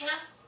Krishna